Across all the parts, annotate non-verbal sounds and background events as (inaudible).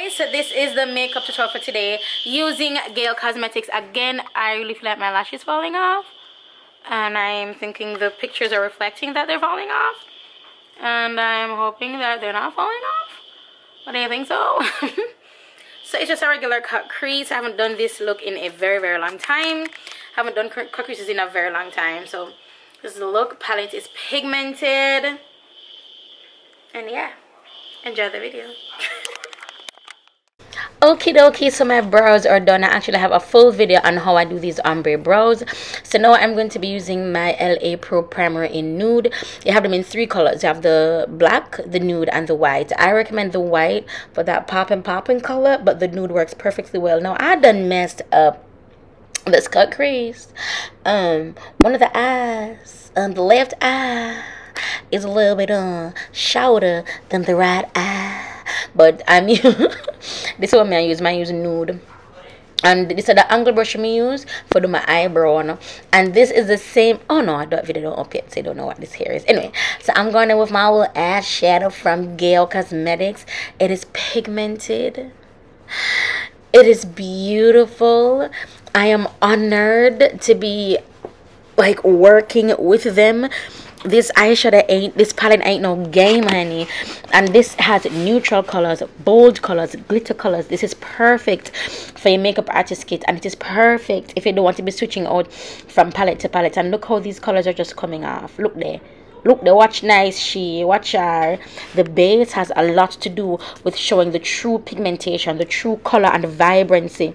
guys so this is the makeup tutorial for today. Using Gaelle Cosmetics. Again I really feel like my lashes falling off. And I'm thinking the pictures are reflecting that they're falling off. And I'm hoping that they're not falling off. But I think so? (laughs) So it's just a regular cut crease. I haven't done this look in a very very long time. Haven't done cut creases in a very long time. So this look palette is pigmented. And yeah enjoy the video (laughs) okay dokie so my brows are done. I actually have a full video on how i do these ombre brows. So now i'm going to be using my la pro primer in nude. You have them in three colors. You have the black the nude and the white. I recommend the white for that pop and popping color but the nude works perfectly well. Now i done messed up this cut crease. Um one of the eyes um the left eye is a little bit uh shorter than the right eye but I'm (laughs) this one I use. I use nude. And this is the angle brush I use for do my eyebrow and this is the same oh no I don't video don't up yet so I don't know what this hair is. Anyway so I'm going in with my little shadow from Gaelle Cosmetics. It is pigmented. It is beautiful. I am honored to be like working with them this eyeshadow ain't this palette ain't no game honey. And this has neutral colors bold colors glitter colors. This is perfect for your makeup artist kit. And it is perfect if you don't want to be switching out from palette to palette. And look how these colors are just coming off. Look there. Look the watch nice she watch her. The base has a lot to do with showing the true pigmentation the true color and vibrancy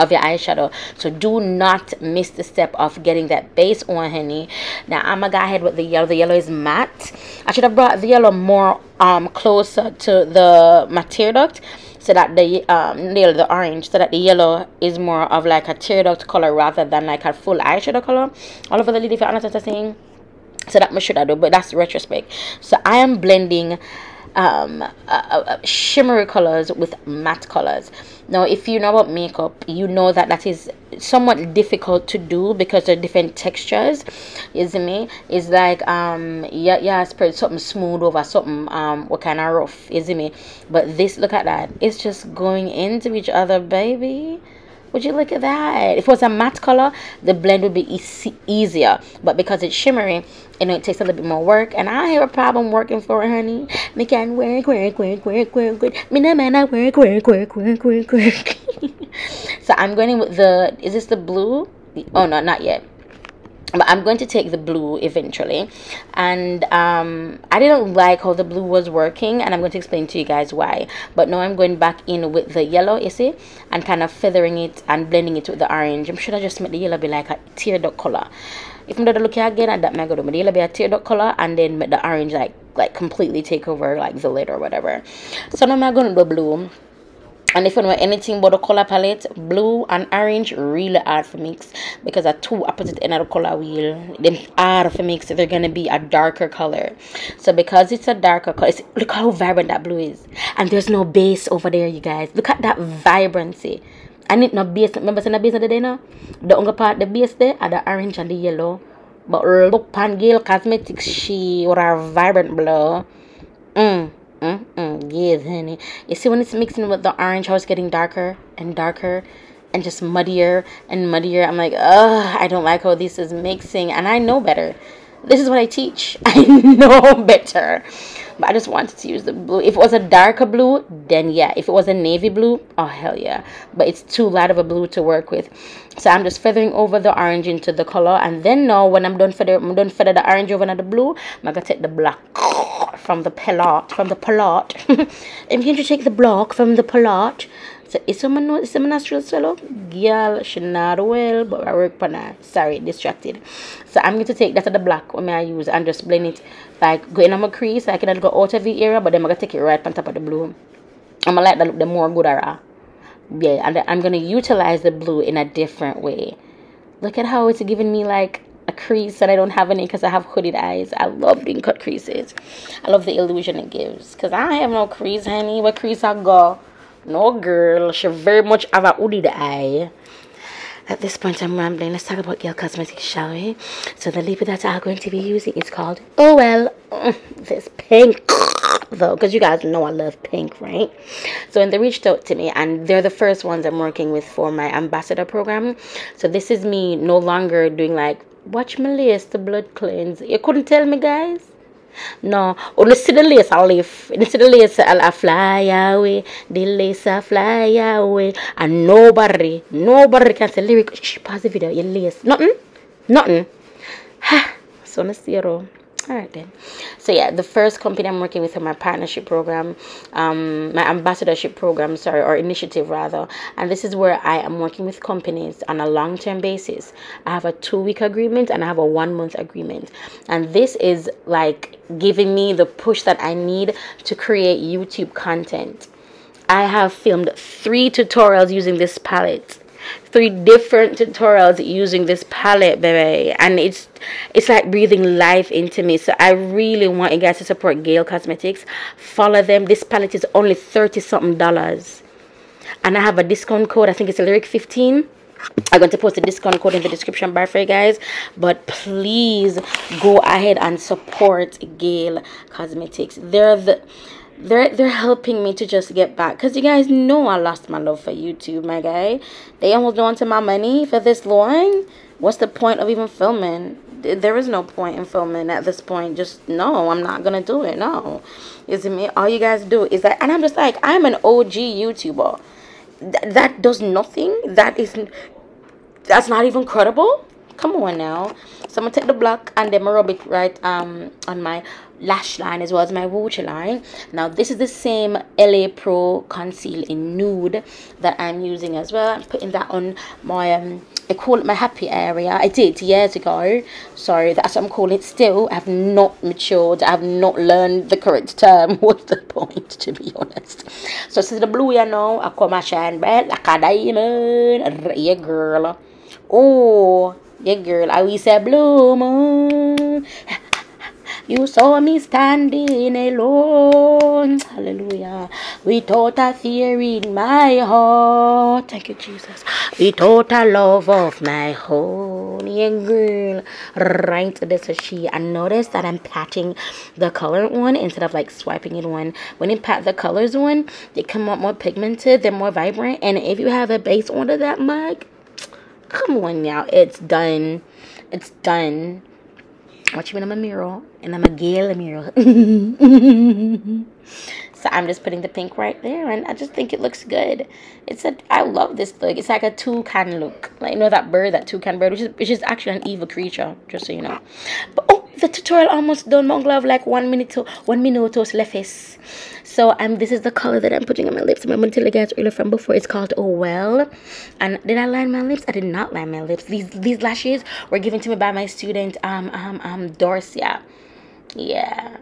of your eyeshadow. So do not miss the step of getting that base on honey. Now i'm gonna go ahead with the yellow. The yellow is matte. I should have brought the yellow more um closer to the matte tear duct so that the um the, the orange so that the yellow is more of like a tear duct color rather than like a full eyeshadow color. All over the lid if you understand what i'm saying so that much should i do but that's retrospect. So i am blending um, uh, uh, shimmery colors with matte colors. Now if you know about makeup you know that that is somewhat difficult to do because of different textures is me? Is like um yeah yeah spread something smooth over something um what kind of rough is me? But this look at that. It's just going into each other baby would you look at that? If it was a matte color, the blend would be easy, easier. But because it's shimmery, you know, it takes a little bit more work. And I have a problem working for it, honey. Me can work, work, work, work, work, work. Me no man, I work, work, work, work, work, work. (laughs) so I'm going in with the, is this the blue? Oh, no, not yet but I'm going to take the blue eventually. And um, I didn't like how the blue was working and I'm going to explain to you guys why. But now I'm going back in with the yellow you see and kind of feathering it and blending it with the orange. I'm sure I just make the yellow be like a tear duct color. If I'm gonna look at again I'm at that mega the yellow be a tear duct color and then make the orange like like completely take over like the lid or whatever. So now I'm gonna do blue and if you know anything about the color palette blue and orange really hard for mix. Because are two opposite end of the color wheel. Them hard for mix they're gonna be a darker color. So because it's a darker color look how vibrant that blue is. And there's no base over there you guys. Look at that vibrancy. I need no base remember saying the base of the day now? The only part the base there are the orange and the yellow. But look pan Gaelle Cosmetics she or our vibrant blue mm Mm -mm, yes, honey. You see when it's mixing with the orange, how it's getting darker and darker and just muddier and muddier. I'm like, ugh, I don't like how this is mixing. And I know better. This is what I teach. (laughs) I know better. But I just wanted to use the blue. If it was a darker blue, then yeah. If it was a navy blue, oh hell yeah. But it's too light of a blue to work with. So I'm just feathering over the orange into the color. And then now when I'm done feather, I'm done feather the orange over the blue, I'm gonna take the black from the palette, from the palette. I'm going to take the block from the palette. So is someone know is someone natural swallow? Girl, she not well, but I work on her. Sorry, distracted. So I'm going to take that of the black one I use and just blend it like going on my crease. I can go out of the area, but then I'm gonna take it right on top of the blue. I'm gonna let that look the more good era. Yeah, and I'm gonna utilize the blue in a different way. Look at how it's giving me like a crease and I don't have any because I have hooded eyes. I love doing cut creases. I love the illusion it gives because I have no crease, honey. What crease I got? No girl. She very much have a hooded eye. At this point, I'm rambling. Let's talk about Gaelle Cosmetics, shall we? So the lip that I'm going to be using is called Oh Well. Mm, this pink though because you guys know I love pink, right? So when they reached out to me, and they're the first ones I'm working with for my ambassador program. So this is me no longer doing like watch my lace the blood cleanse. You couldn't tell me, guys. No, only see the lace I live. You see the lace I fly away. The I fly away. And nobody, nobody can say lyric. Shh, pause the video. You lace. Nothing. Nothing. (sighs) so let's see all right then. So yeah the first company i'm working with in my partnership program um my ambassadorship program sorry or initiative rather and this is where i am working with companies on a long-term basis. I have a two-week agreement and i have a one-month agreement. And this is like giving me the push that i need to create youtube content. I have filmed three tutorials using this palette three different tutorials using this palette baby. And it's it's like breathing life into me. So i really want you guys to support Gaelle cosmetics. Follow them. This palette is only 30 something dollars. And i have a discount code. I think it's a lyric 15 I'm going to post a discount code in the description bar for you guys. But please go ahead and support Gaelle Cosmetics. They're the they're they're helping me to just get back because you guys know I lost my love for YouTube, my guy. They almost wanted my money for this long. What's the point of even filming? There is no point in filming at this point. Just no, I'm not gonna do it. No, is it me? All you guys do is that, and I'm just like I'm an OG YouTuber. Th that does nothing. That is that's not even credible. Come on now. So I'm gonna take the block and then rub it right um on my lash line as well as my waterline. Now this is the same LA Pro Conceal in Nude that I'm using as well. I'm putting that on my um I call it my happy area. I did years ago. Sorry, that's what I'm calling it still. I have not matured. I have not learned the correct term. (laughs) What's the point to be honest? So this is the blue you know. I come and shine bright like a diamond. Yeah girl. Oh yeah girl. I will say blue moon. You saw me standing alone. Hallelujah. Without a fear in my heart. Thank you, Jesus. Without a love of my own. Yeah, girl. Right. This is she. I notice that I'm patching the color one instead of like swiping it one. When you pat the colors one, they come out more pigmented. They're more vibrant. And if you have a base under that mug, come on now. It's done. It's done watch me in my mirror and I'm a Gail mirror. (laughs) so I'm just putting the pink right there and I just think it looks good. It's a I love this look. It's like a toucan look. Like you know that bird, that toucan bird, which is which is actually an evil creature, just so you know. But oh the tutorial almost done. Mong love like one minute to one minute to left so um this is the color that i'm putting on my lips. I'm to tell you guys earlier from before it's called oh well. And did i line my lips? I did not line my lips. These these lashes were given to me by my student um um um dorcia yeah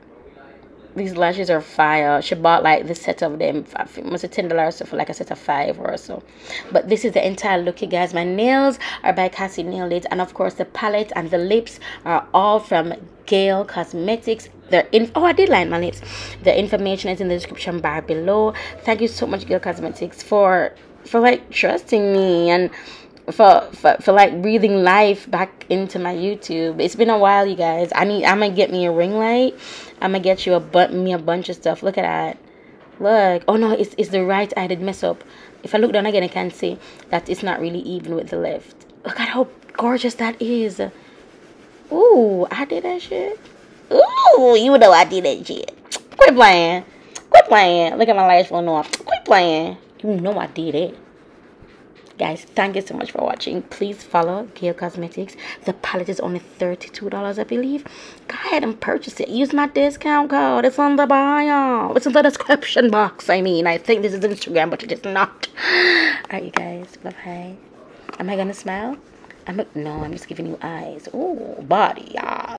these lashes are fire. She bought like the set of them I think was a ten dollars for like a set of five or so. But this is the entire look you guys. My nails are by cassie nail it. And of course the palette and the lips are all from Gaelle cosmetics. Their in oh i did line my lips. The information is in the description bar below. Thank you so much Gaelle cosmetics for for like trusting me and for, for for like breathing life back into my YouTube. It's been a while, you guys. I need. I'm gonna get me a ring light. I'm gonna get you a but me a bunch of stuff. Look at that. Look. Oh no, it's it's the right I did mess up. If I look down again, I can see that it's not really even with the left. Look at how gorgeous that is. Ooh, I did that shit. Ooh, you know I did that shit. Quit playing. Quit playing. Look at my lash falling off. Quit playing. You know I did it guys thank you so much for watching. Please follow Gaelle cosmetics. The palette is only 32 dollars i believe. Go ahead and purchase it. Use my discount code. It's on the bio. It's in the description box. I mean i think this is instagram but it is not. All right you guys. Bye am i gonna smile? I'm no i'm just giving you eyes. Oh body yeah